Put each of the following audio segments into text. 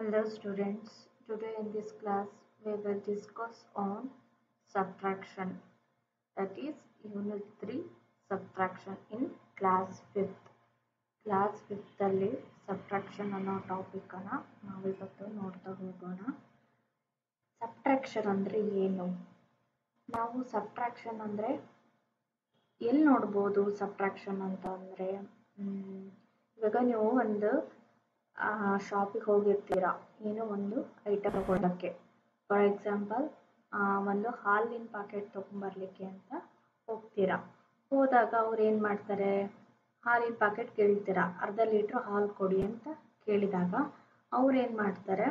Hello students, today in this class we will discuss on subtraction that is unit 3 subtraction in class 5th. Class ಫಿಫ್ತಲ್ಲಿ subtraction ಅನ್ನೋ ಟಾಪಿಕನ್ನು ನಾವಿವತ್ತು ನೋಡ್ತಾ ಹೋಗೋಣ subtraction ಅಂದರೆ ಏನು ನಾವು ಸಬ್ಟ್ರಾಕ್ಷನ್ ಅಂದರೆ ಎಲ್ಲಿ ನೋಡ್ಬೋದು ಸಬ್ಟ್ರಾಕ್ಷನ್ ಅಂತ ಅಂದರೆ ಇವಾಗ ನೀವು ಒಂದು ಶಾಪಿಗೆ ಹೋಗಿರ್ತೀರ? ಏನೋ ಒಂದು ಐಟಮ್ ತಗೊಳ್ಳೋಕ್ಕೆ ಫಾರ್ ಎಕ್ಸಾಂಪಲ್ ಒಂದು ಹಾಲಿನ ಪ್ಯಾಕೆಟ್ ತೊಗೊಂಬರ್ಲಿಕ್ಕೆ ಅಂತ ಹೋಗ್ತೀರಾ? ಹೋದಾಗ ಅವ್ರು ಏನು ಮಾಡ್ತಾರೆ? ಹಾಲಿನ ಪ್ಯಾಕೆಟ್ ಕೇಳ್ತೀರಾ? ಅರ್ಧ ಲೀಟ್ರ್ ಹಾಲು ಕೊಡಿ ಅಂತ ಕೇಳಿದಾಗ ಅವ್ರು ಏನು ಮಾಡ್ತಾರೆ?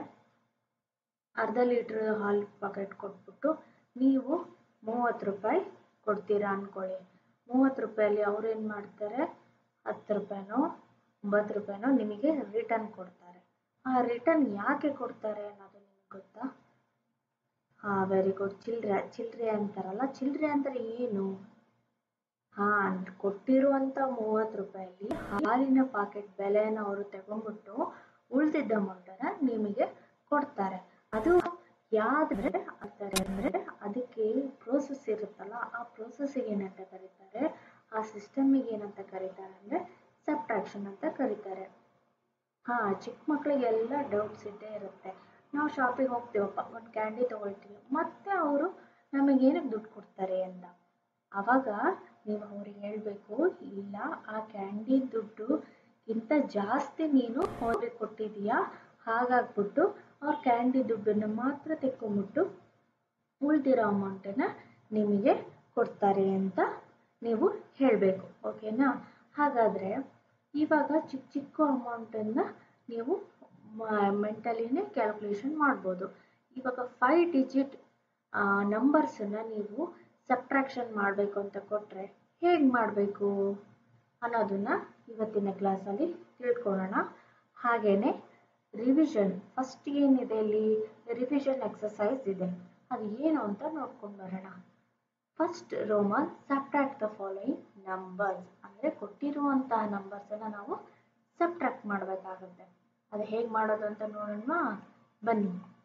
ಅರ್ಧ ಲೀಟ್ರ್ ಹಾಲು ಪ್ಯಾಕೆಟ್ ಕೊಟ್ಬಿಟ್ಟು ನೀವು ಮೂವತ್ತು ರೂಪಾಯಿ ಕೊಡ್ತೀರಾ ಅಂದ್ಕೊಳ್ಳಿ ಮೂವತ್ತು ರೂಪಾಯಲ್ಲಿ ಅವ್ರು ಏನು ಮಾಡ್ತಾರೆ? ಹತ್ತು ರೂಪಾಯಿನೋ ಒಂಬತ್ತು ರೂಪಾಯಿನೋ ನಿಮಗೆ ರಿಟರ್ನ್ ಕೊಡ್ತಾರೆ. ಆ ರಿಟರ್ನ್ ಯಾಕೆ ಕೊಡ್ತಾರೆ ಅನ್ನೋದು ನಿಮ್ಗೆ ಗೊತ್ತಾ? ಹಾಂ ವೆರಿ ಗುಡ್ ಚಿಲ್ಲರೆ ಚಿಲ್ಲರೆ ಅಂತಾರಲ್ಲ ಚಿಲ್ಲರೆ ಅಂದರೆ ಏನು? ಹಾಂ ಕೊಟ್ಟಿರುವಂಥ ಮೂವತ್ತು ರೂಪಾಯಲ್ಲಿ ಹಾಲಿನ ಪಾಕೆಟ್ ಬೆಲೆಯನ್ನು ಅವರು ತಗೊಂಡ್ಬಿಟ್ಟು ಉಳಿದಿದ್ದ ಅಮೌಂಟನ್ನು ನಿಮಗೆ ಕೊಡ್ತಾರೆ. ಅದು ಯಾವ್ದ್ರೆ ಅಂತಾರೆ ಅಂದರೆ ಅದಕ್ಕೆ ಪ್ರೋಸೆಸ್ ಇರುತ್ತಲ್ಲ, ಆ ಪ್ರೋಸೆಸ್ಸಿಗೆ ಏನಂತ ಕರೀತಾರೆ? ಆ ಸಿಸ್ಟಮಿಗೆ ಏನಂತ ಕರೀತಾರೆ ಅಂದರೆ ಸಬ್ಟ್ರಾಕ್ಷನ್ ಅಂತ ಕರೀತಾರೆ. ಹಾ, ಚಿಕ್ಕ ಮಕ್ಕಳಿಗೆಲ್ಲ ಡೌಟ್ಸ್ ಇದ್ದೇ ಇರುತ್ತೆ. ನಾವು ಶಾಪಿಗೆ ಹೋಗ್ತೀವಪ್ಪ, ಒಂದು ಕ್ಯಾಂಡಿ ತೊಗೊಳ್ತೀವಿ. ಮತ್ತೆ ಅವರು ನಮಗೆ ಏನಕ್ಕೆ ದುಡ್ಡು ಕೊಡ್ತಾರೆ ಅಂತ. ಆವಾಗ ನೀವು ಅವ್ರಿಗೆ ಹೇಳಬೇಕು, ಇಲ್ಲ, ಆ ಕ್ಯಾಂಡಿ ದುಡ್ಡು ಇಂಥ ಜಾಸ್ತಿ ನೀನು ಅವ್ರಿಗೆ ಕೊಟ್ಟಿದೀಯಾ ಹಾಗಾಗ್ಬಿಟ್ಟು ಅವ್ರ ಕ್ಯಾಂಡಿ ದುಡ್ಡನ್ನು ಮಾತ್ರ ತೆಕ್ಕೊಂಬಿಟ್ಟು ಉಳಿದಿರೋ ಅಮೌಂಟನ್ನು ನಿಮಗೆ ಕೊಡ್ತಾರೆ ಅಂತ ನೀವು ಹೇಳಬೇಕು. ಓಕೆನಾ ಹಾಗಾದರೆ ಇವಾಗ ಚಿಕ್ಕ ಚಿಕ್ಕ ಅಮೌಂಟನ್ನು ನೀವು ಮೆಂಟಲಿನೇ ಕ್ಯಾಲ್ಕುಲೇಷನ್ ಮಾಡ್ಬೋದು. ಇವಾಗ ಫೈವ್ ಡಿಜಿಟ್ ನಂಬರ್ಸನ್ನು ನೀವು ಸಬ್ಟ್ರಾಕ್ಷನ್ ಮಾಡಬೇಕು ಅಂತ ಕೊಟ್ಟರೆ ಹೇಗೆ ಮಾಡಬೇಕು ಅನ್ನೋದನ್ನು ಇವತ್ತಿನ ಕ್ಲಾಸಲ್ಲಿ ತಿಳ್ಕೊಳ್ಳೋಣ. ಹಾಗೆಯೇ ರಿವಿಷನ್, ಫಸ್ಟ್ ಏನಿದೆ ಇಲ್ಲಿ? ರಿವಿಷನ್ ಎಕ್ಸಸೈಸ್ ಇದೆ. ಅದು ಏನು ಅಂತ ನೋಡ್ಕೊಂಡು ಬರೋಣ. First Roman, subtract the following numbers. ಅಂದರೆ ಕೊಟ್ಟಿರುವಂತಹ ನಂಬರ್ಸನ್ನು ನಾವು ಸಬ್ಟ್ರಾಕ್ಟ್ ಮಾಡಬೇಕಾಗುತ್ತೆ. ಅದು ಹೇಗೆ ಮಾಡೋದು ಅಂತ ನೋಡೋಣ. ಬನ್ನಿ.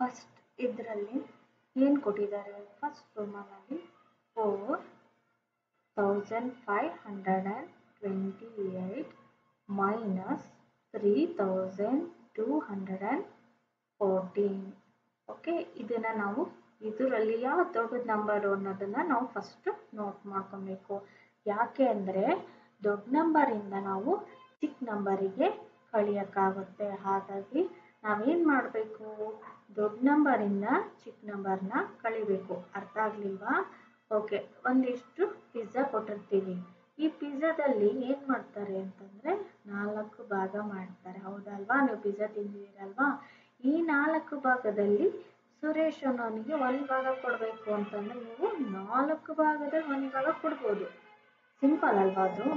ಫಸ್ಟ್ ಇದರಲ್ಲಿ ಏನು ಕೊಟ್ಟಿದ್ದಾರೆ? First ರೋಮನಲ್ಲಿ four thousand five hundred and twenty eight minus three thousand two hundred and fourteen okay ಇದನ್ನು ನಾವು ಇದರಲ್ಲಿ ಯಾವ ದೊಡ್ಡ ನಂಬರು ಅನ್ನೋದನ್ನು ನಾವು ಫಸ್ಟು ನೋಟ್ ಮಾಡ್ಕೊಬೇಕು. ಯಾಕೆ ಅಂದರೆ ದೊಡ್ಡ ನಂಬರಿಂದ ನಾವು ಚಿಕ್ಕ ನಂಬರಿಗೆ ಕಳಿಯೋಕ್ಕಾಗುತ್ತೆ. ಹಾಗಾಗಿ ನಾವೇನು ಮಾಡಬೇಕು? ದೊಡ್ಡ ನಂಬರಿಂದ ಚಿಕ್ಕ ನಂಬರ್ನ ಕಳಿಬೇಕು. ಅರ್ಥ ಆಗಲಿಲ್ವಾ? ಓಕೆ ಒಂದಿಷ್ಟು ಪಿಜ್ಜಾ ಕೊಟ್ಟಿರ್ತೀವಿ ಈ ಪಿಜ್ಜಾದಲ್ಲಿ ಏನು ಮಾಡ್ತಾರೆ ಅಂತಂದರೆ ನಾಲ್ಕು ಭಾಗ ಮಾಡ್ತಾರೆ. ಹೌದಲ್ವಾ? ನೀವು ಪಿಜ್ಜಾ ತಿಂದಿದ್ದೀರಲ್ವಾ? ಈ ನಾಲ್ಕು ಭಾಗದಲ್ಲಿ ಸುರೇಶ್ ಅನ್ನೋನಿಗೆ ಒಂದು ಭಾಗ ಕೊಡಬೇಕು ಅಂತಂದರೆ ನೀವು ನಾಲ್ಕು ಭಾಗದಲ್ಲಿ ಒಂದು ಭಾಗ ಕೊಡ್ಬೋದು. ಸಿಂಪಲ್ ಅಲ್ವಾ ಅದು?